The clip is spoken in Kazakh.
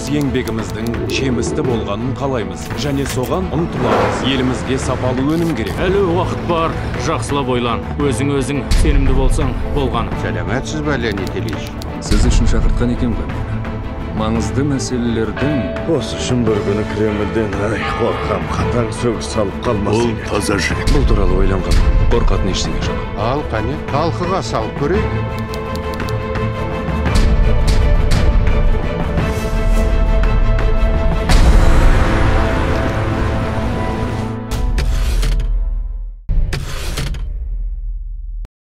өз еңбегіміздің жемісті болғанын қалаймыз. Және соған ұмтыламыз. Елімізге сапалы өнім керек. Әлі уақыт бар. Жақсылап ойлан. Өзің өзің сенімді болсаң болған. Сәлеметсіз бе леонид ильич? Сіз үшін шақыртқан екен ғой. Маңызды мәселелердің осы үшін бір күні кремльден ай қорқам. Қатаң сөгіс салып қалмасын. Ол таза жүрек бұл туралы ойланған қорқатын ештеңе жоқ. Ал қане? Талқыға салып көрейік.